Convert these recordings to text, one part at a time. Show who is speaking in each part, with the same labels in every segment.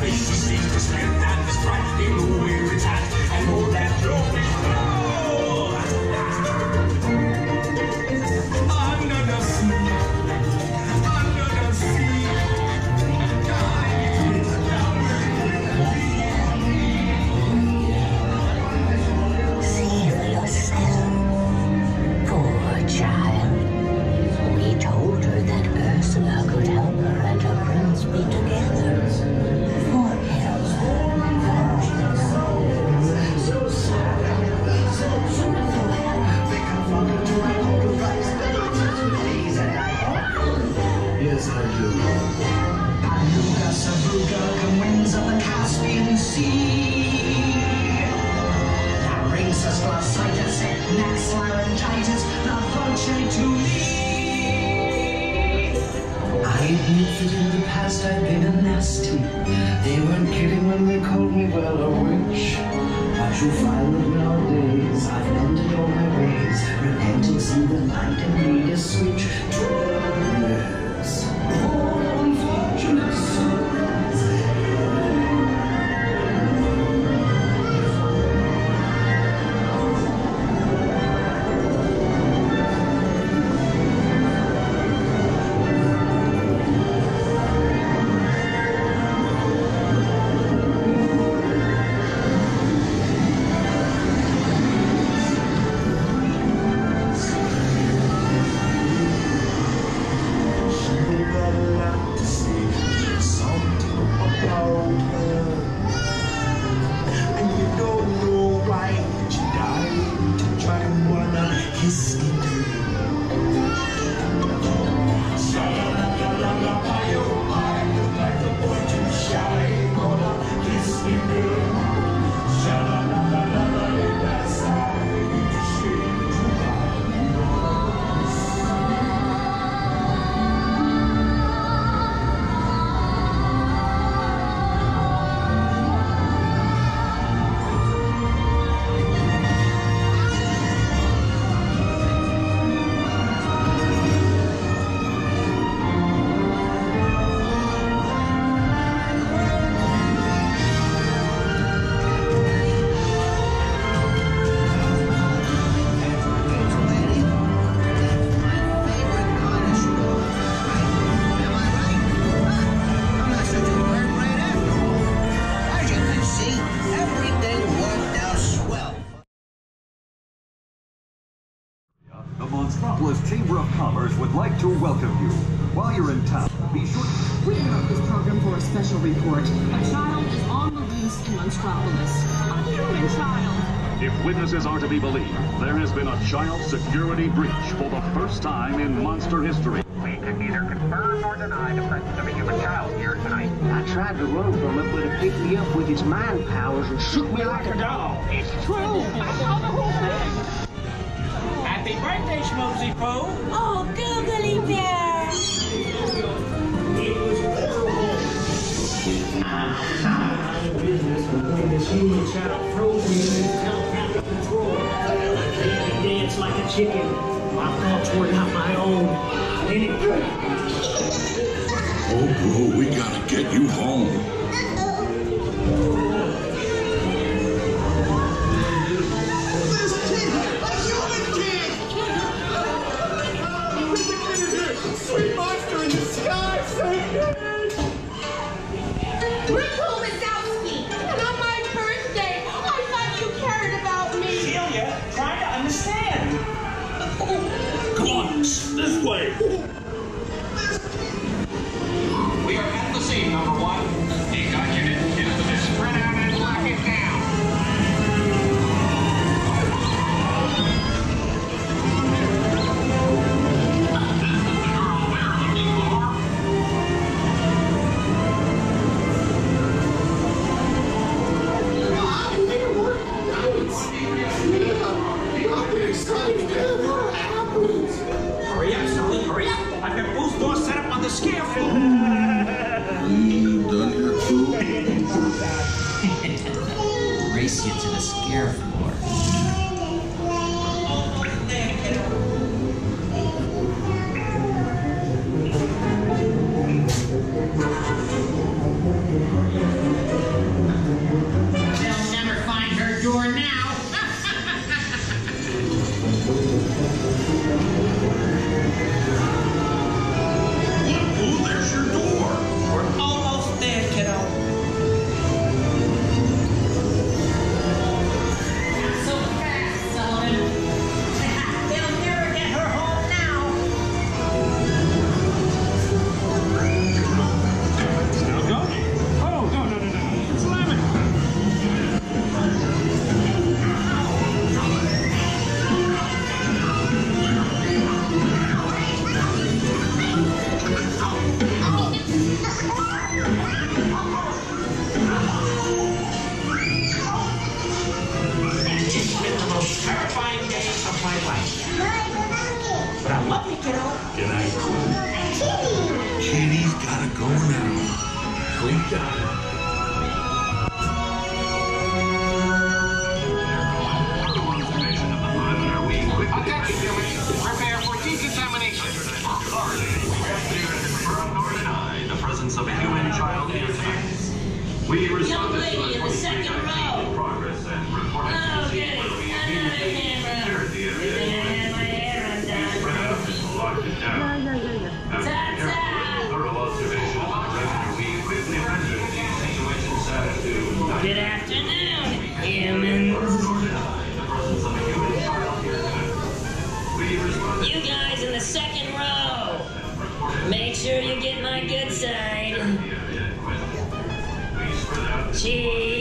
Speaker 1: the blackfish. He sees the strength and the the vulture to me. I admit that in the past I've been a nasty. They weren't kidding when they called me, well, a witch. But you find that nowadays I've mended all my ways. Repentance in the light and need a switch to
Speaker 2: witnesses are to be believed, there has been a child security breach for the first time in monster history.
Speaker 3: We can neither confirm nor deny the presence of a human child here tonight.
Speaker 4: I tried to run from it, but it picked me up with its mind powers and shook me like a dog.
Speaker 3: It's
Speaker 5: True. I saw the whole thing.
Speaker 3: Happy birthday, Schmoozy Pooh!
Speaker 6: Oh, googly bear!
Speaker 1: Ah, business between this human child frozen in chicken. My thoughts were not my own.
Speaker 7: Oh, bro, we gotta get you home.
Speaker 8: Presence of a human child here tonight. We
Speaker 6: Young
Speaker 8: responded to
Speaker 6: lady in the second row.
Speaker 8: in progress and reported
Speaker 6: Oh,
Speaker 8: to the
Speaker 6: goody.
Speaker 8: where we
Speaker 6: I'm not a
Speaker 8: immediately
Speaker 6: camera.
Speaker 8: secured the
Speaker 6: You're
Speaker 8: area.
Speaker 6: gonna have my hair undone.
Speaker 8: Spread out and locked it down. After
Speaker 6: Ta-ta.
Speaker 8: careful, thorough observation of the perimeter, we quickly rendered the situation safe to
Speaker 6: Good afternoon, humans.
Speaker 8: the presence of a human child here tonight. We responded
Speaker 6: You guys in the second row. Make sure you get my good side.
Speaker 8: Spread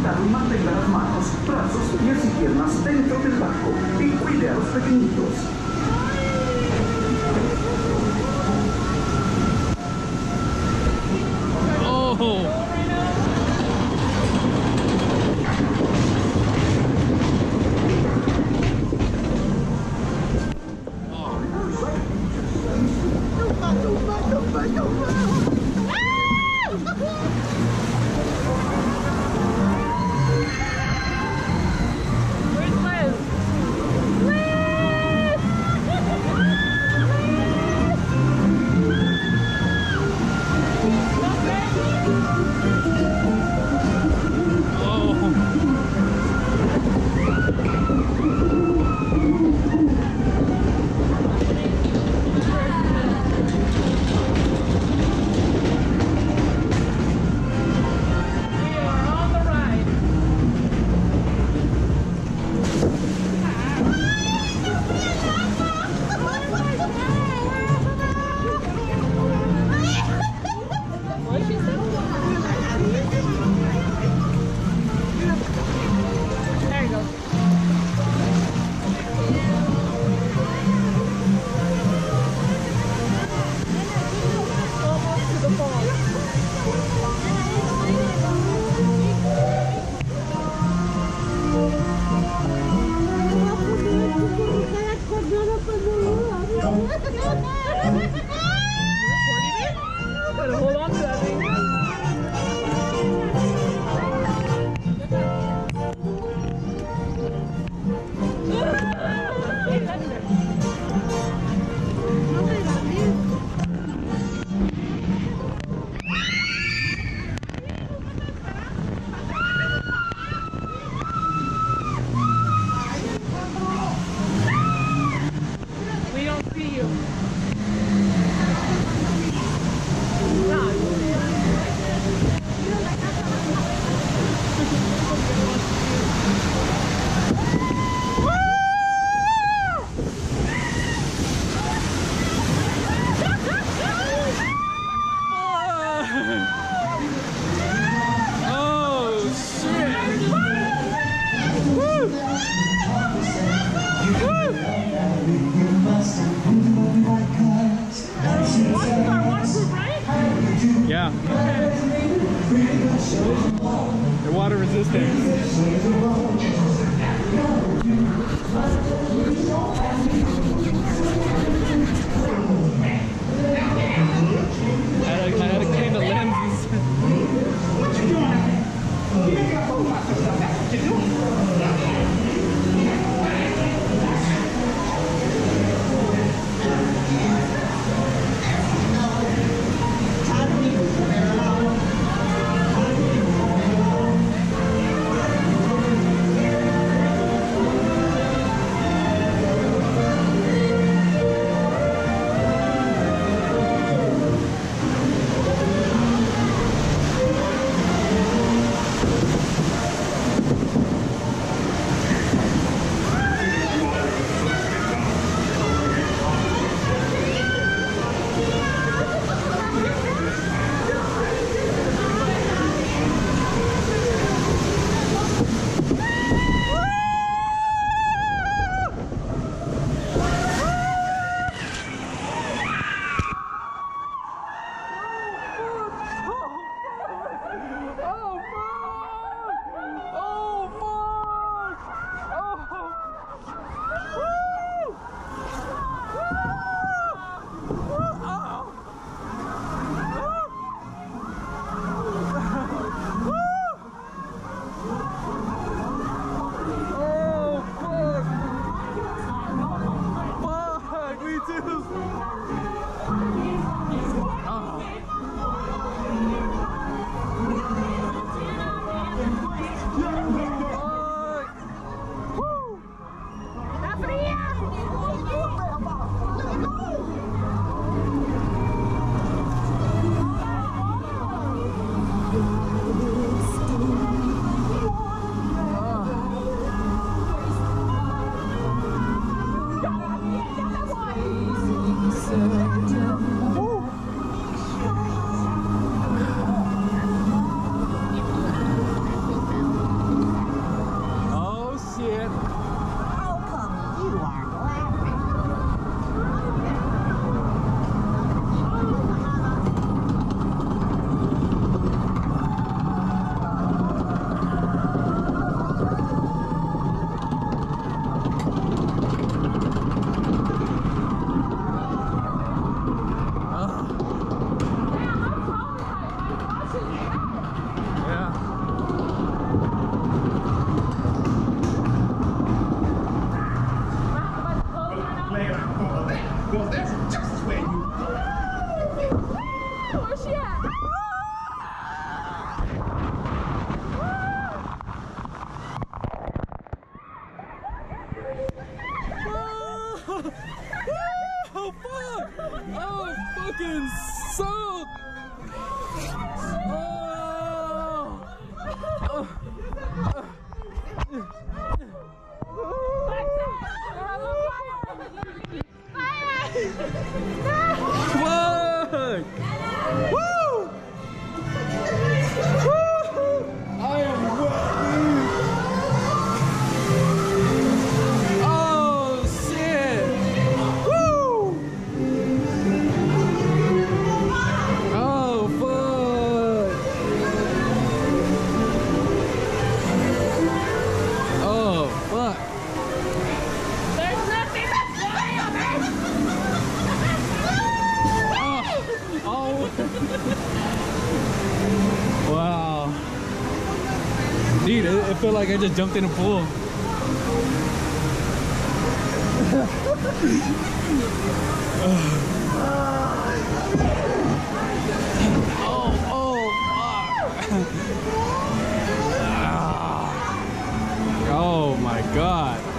Speaker 9: sentado mantenga las manos, brazos, pies y piernas dentro del barco y cuide a los pequeñitos.
Speaker 10: Oh fuck! Oh fucking soap!
Speaker 5: It
Speaker 10: like I just jumped in a pool. oh, oh, fuck. Ah. oh my god.